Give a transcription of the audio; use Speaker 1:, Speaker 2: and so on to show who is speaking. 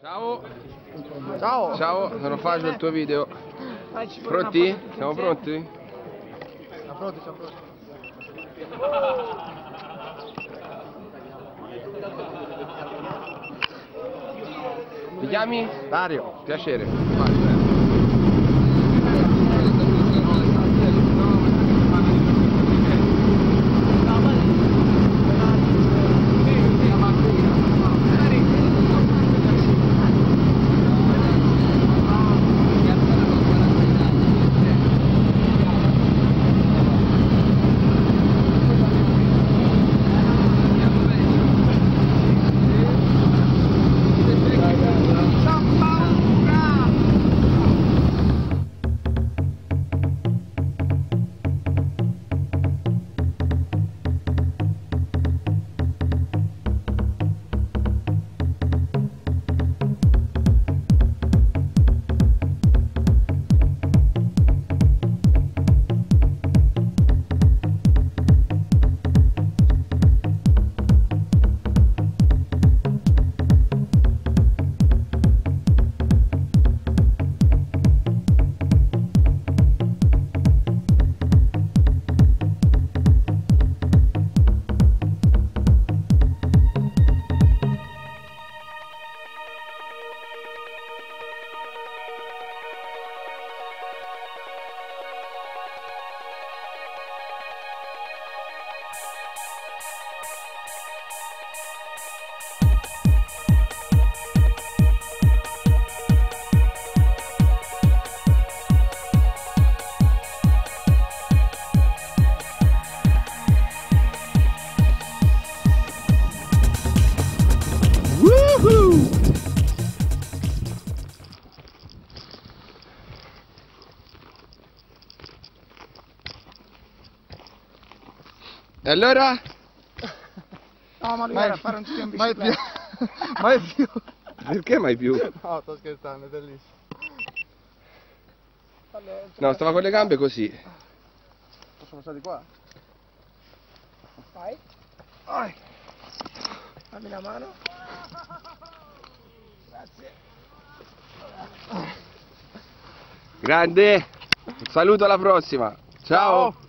Speaker 1: Ciao,
Speaker 2: Ciao!
Speaker 1: ciao, sono Facio il tuo video.
Speaker 2: Vuole
Speaker 1: Pronti? Siamo pronti?
Speaker 2: Siamo pronti, siamo pronti.
Speaker 1: Ti chiami?
Speaker 2: Dario.
Speaker 1: Piacere. E allora?
Speaker 2: No, ma lui
Speaker 3: Mai
Speaker 2: era fare un giro in
Speaker 3: mai più,
Speaker 2: bicicletta.
Speaker 3: mai più.
Speaker 1: Perché mai più?
Speaker 3: No, sto scherzando, è bellissimo.
Speaker 1: No, stava con le gambe così.
Speaker 3: Possiamo stare di qua?
Speaker 2: Vai,
Speaker 3: Vai.
Speaker 2: dammi la mano. Grazie.
Speaker 1: Grande! Un saluto alla prossima. Ciao.
Speaker 3: Ciao.